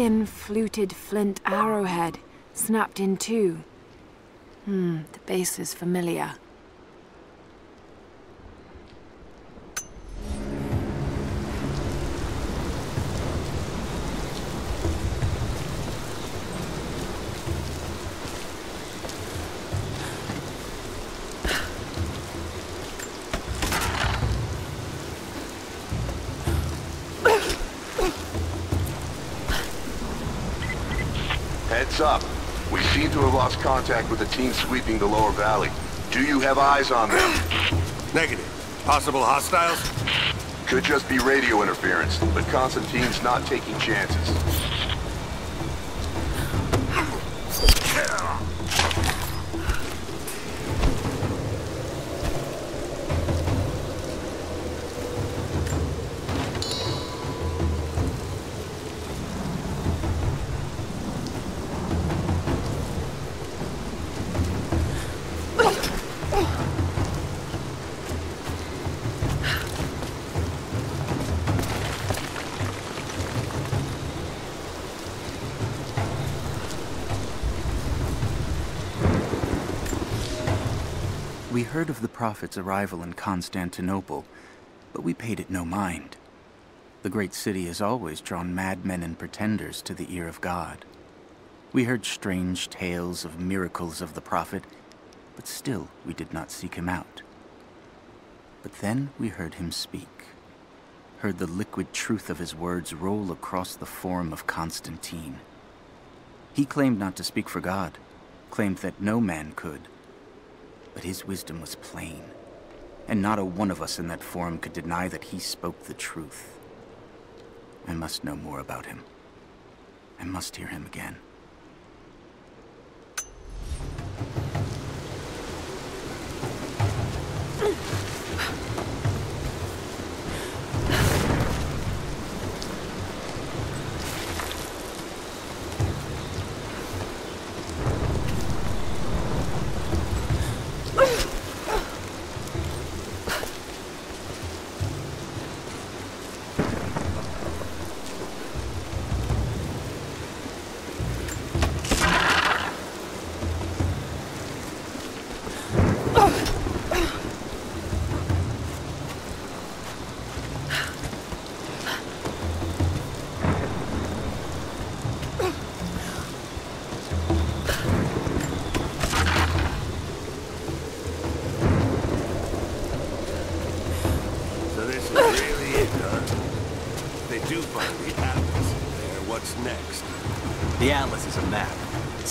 thin, fluted flint arrowhead, snapped in two. Hmm, the base is familiar. Contact with the team sweeping the lower valley. Do you have eyes on them? Negative. Possible hostiles? Could just be radio interference, but Constantine's not taking chances. Prophet's arrival in Constantinople, but we paid it no mind. The great city has always drawn madmen and pretenders to the ear of God. We heard strange tales of miracles of the Prophet, but still we did not seek him out. But then we heard him speak, heard the liquid truth of his words roll across the forum of Constantine. He claimed not to speak for God, claimed that no man could. But his wisdom was plain, and not a one of us in that forum could deny that he spoke the truth. I must know more about him. I must hear him again.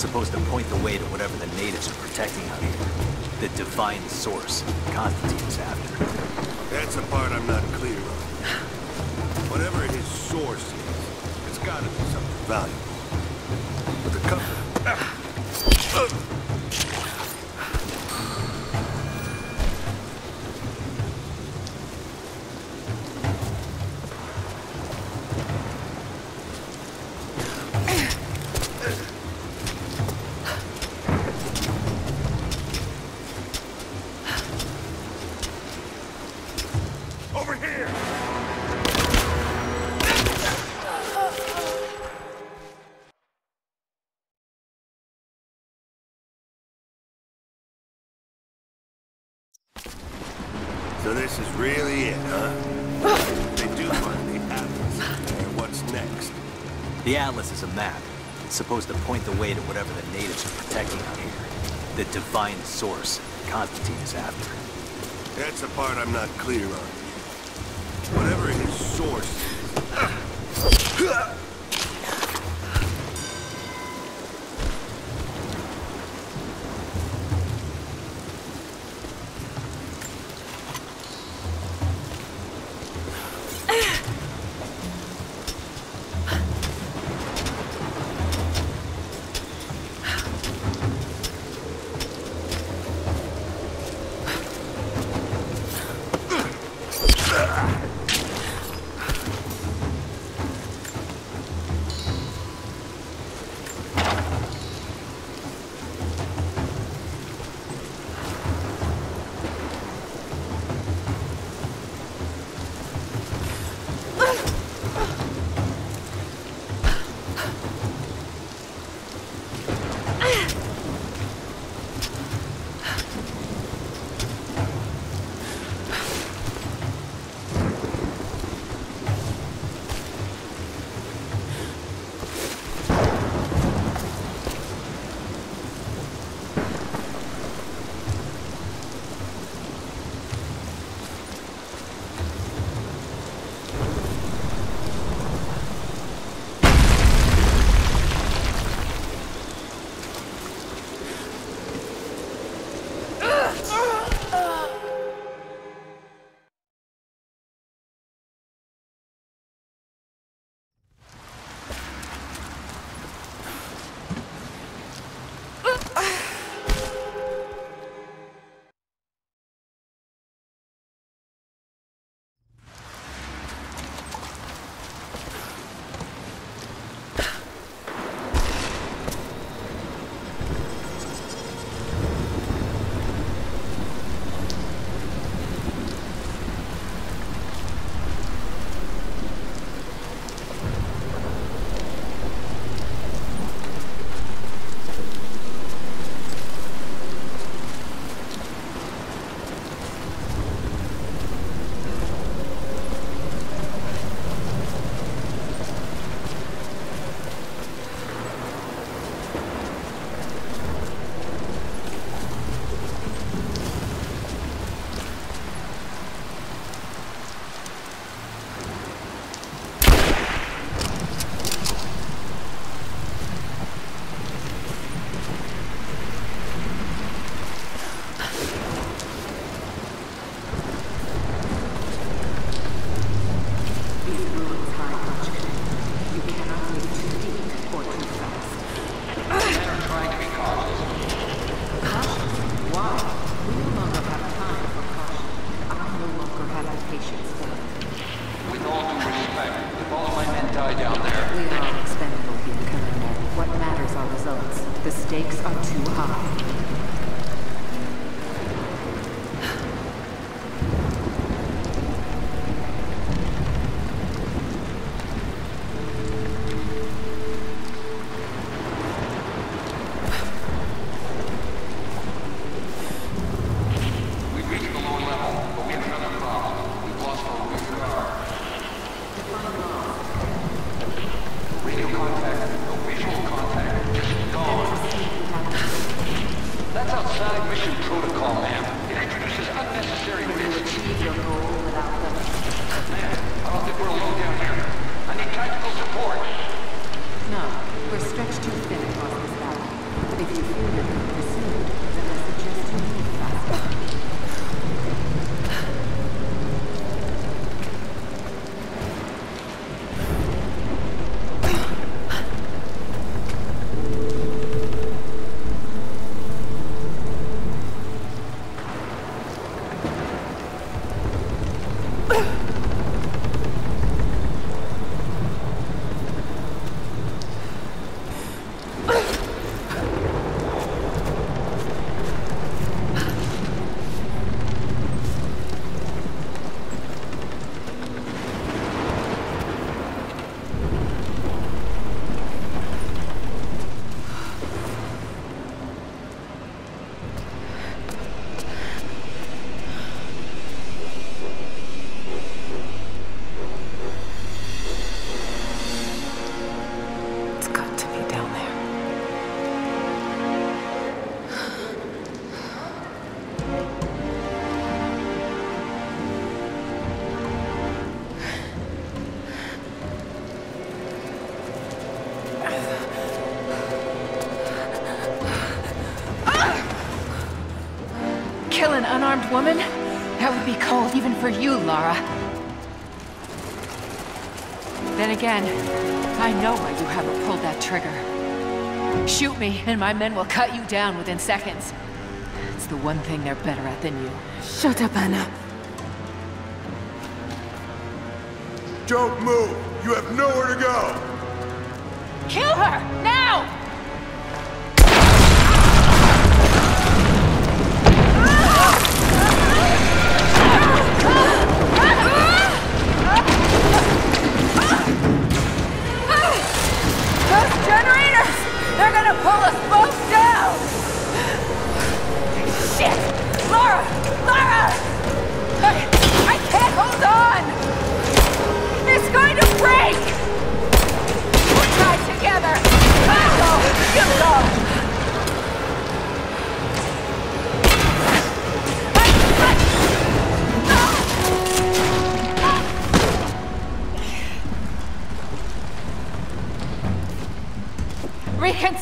Supposed to point the way to whatever the natives are protecting out here. The divine source Constantine is after. That's the part I'm not clear on. Whatever his source is, it's gotta be something valuable. But the company... supposed to point the way to whatever the natives are protecting out here. The divine source Constantine is after. That's the part I'm not clear on. Whatever his source is. Unarmed woman? That would be cold even for you, Lara. Then again, I know why you haven't pulled that trigger. Shoot me, and my men will cut you down within seconds. It's the one thing they're better at than you. Shut up, Anna. Don't move! You have nowhere to go! Kill her! Now! They're gonna pull us both down! Shit! Lara!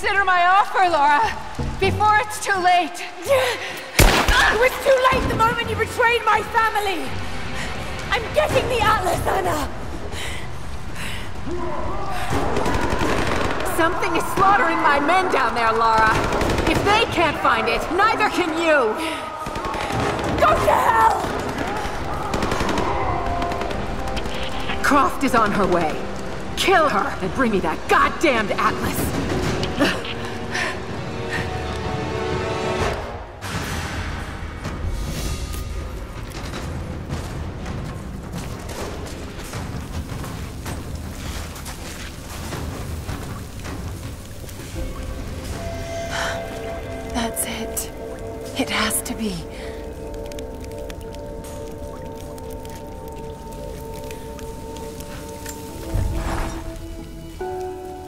Reconsider my offer, Lara! Before it's too late! It was too late the moment you betrayed my family! I'm getting the Atlas, Anna! Something is slaughtering my men down there, Lara. If they can't find it, neither can you. Go to hell! Croft is on her way. Kill her and bring me that goddamned Atlas.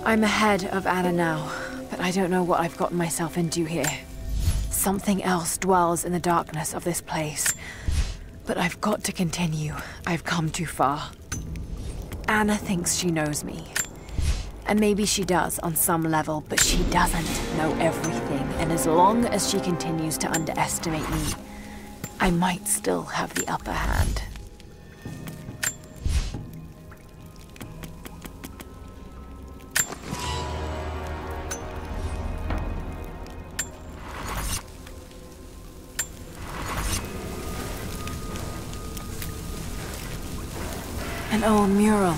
I'm ahead of Anna now, but I don't know what I've gotten myself into here. Something else dwells in the darkness of this place. But I've got to continue. I've come too far. Anna thinks she knows me. And maybe she does on some level, but she doesn't know everything. And as long as she continues to underestimate me, I might still have the upper hand. An old mural.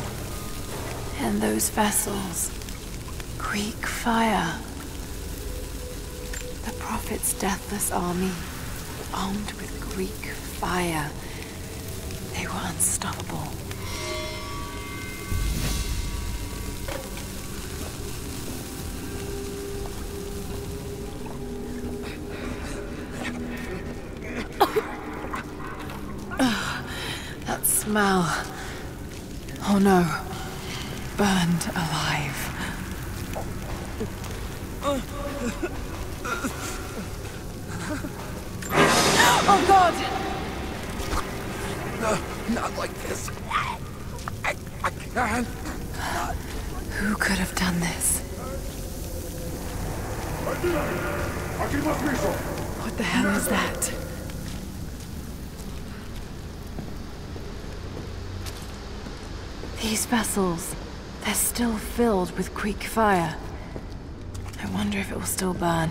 And those vessels. Greek fire. The Prophet's deathless army, armed with Greek fire. They were unstoppable. Smell. Oh no. Burned alive. Oh god! No, not like this. I, I can't. Who could have done this? What the hell is that? These vessels, they're still filled with Greek fire. I wonder if it will still burn.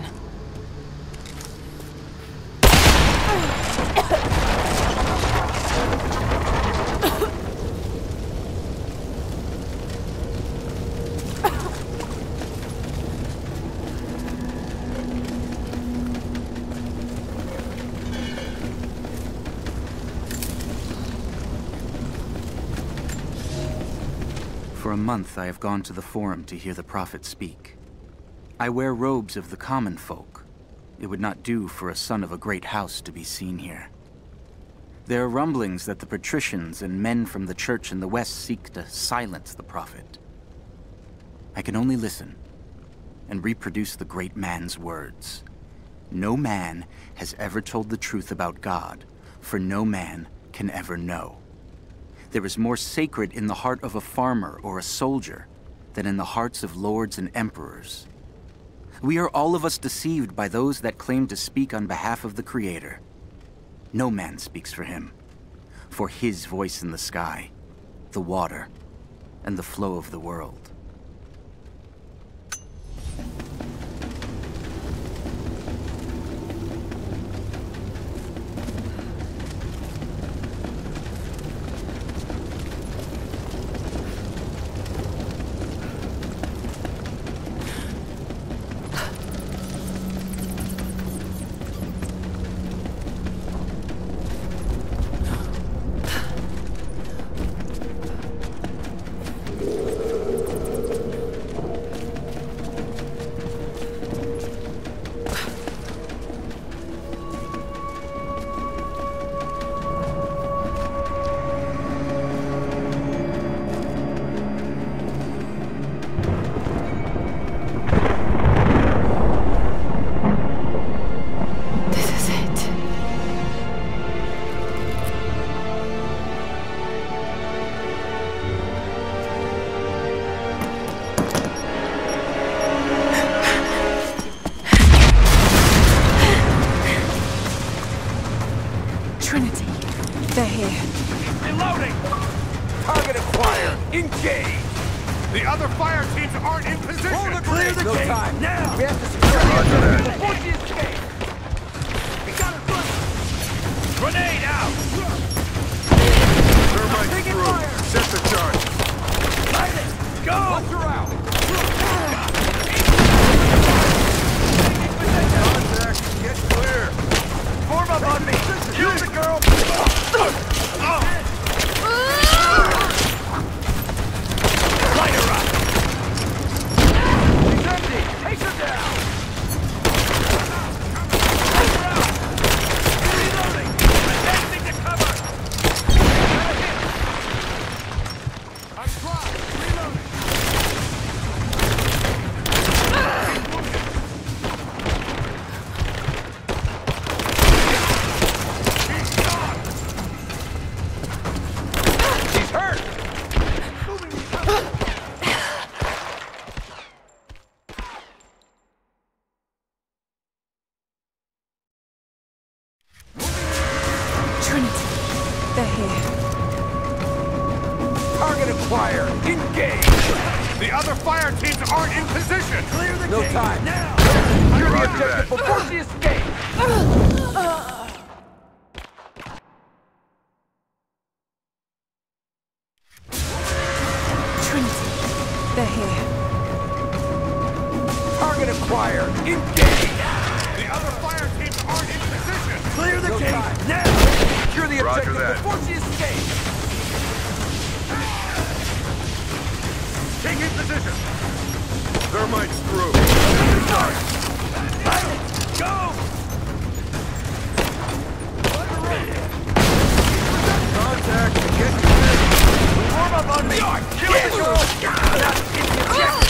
For a month I have gone to the Forum to hear the Prophet speak. I wear robes of the common folk. It would not do for a son of a great house to be seen here. There are rumblings that the patricians and men from the church in the west seek to silence the Prophet. I can only listen and reproduce the great man's words. No man has ever told the truth about God, for no man can ever know. There is more sacred in the heart of a farmer or a soldier than in the hearts of lords and emperors. We are all of us deceived by those that claim to speak on behalf of the Creator. No man speaks for him, for his voice in the sky, the water, and the flow of the world. Target acquired. Engage! The other fire teams aren't in position. Clear the gate now! Secure the Roger objective that. before she escapes. Taking position. Thermite's through. Go! Contact. Get Warm up on me. Kill the girl. Without hitting the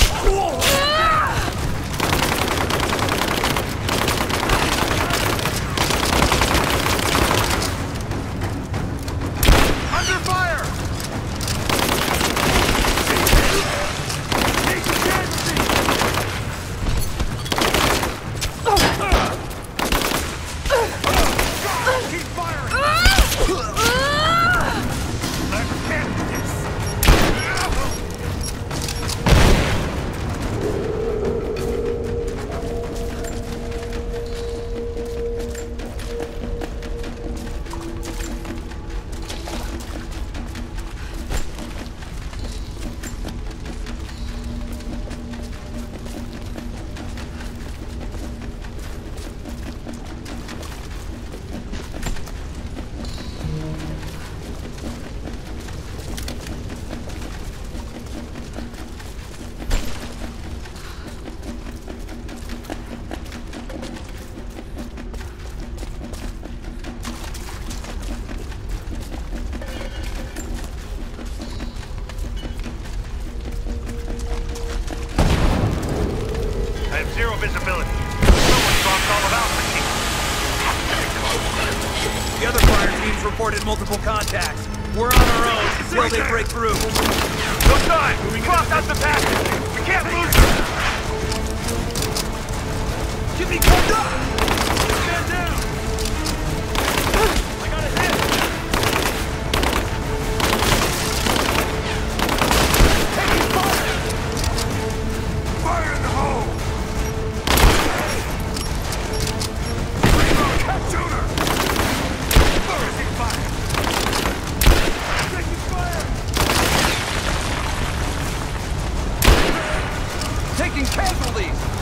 they break through. No time! Cross out the passage! We can't lose them! Give me cover! Taking casualties!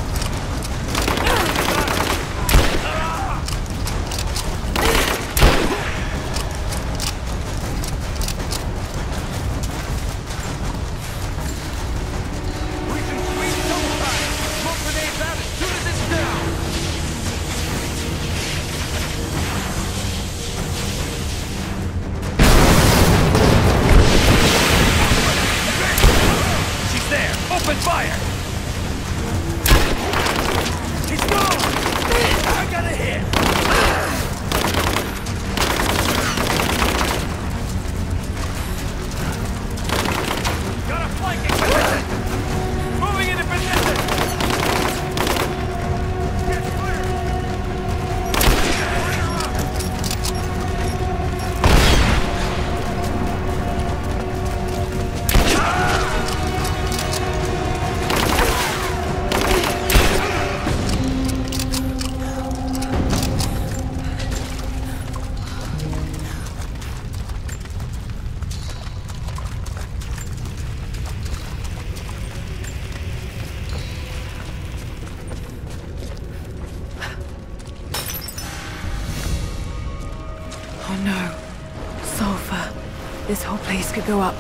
Go up.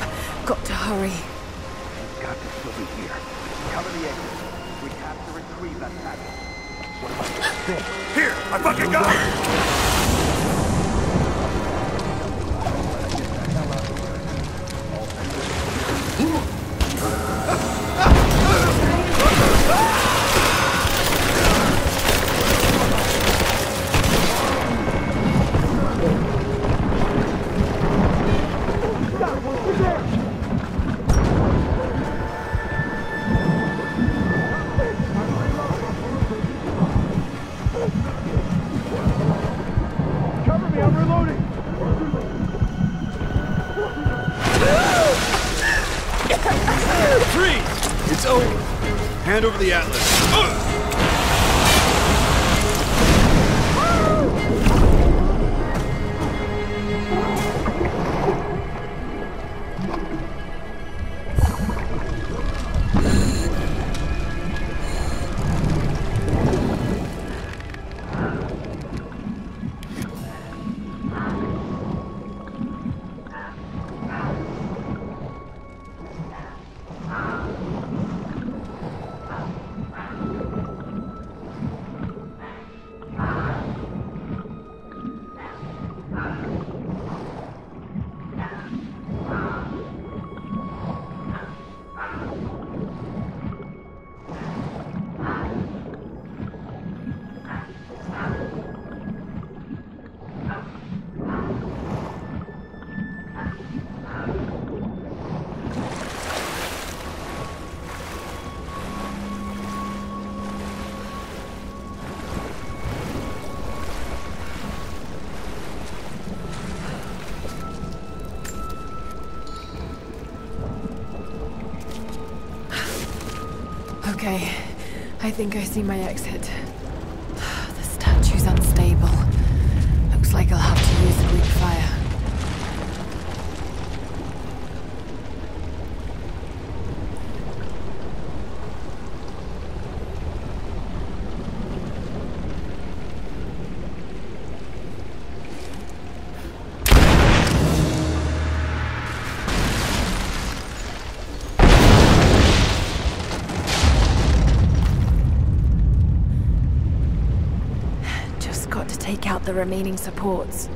Got to hurry. Got to still be here. Cover the exit. We have to retrieve that package. What about this? Here! I fucking got it! Okay, I think I see my exit. The statue's unstable. Looks like I'll have the remaining supports.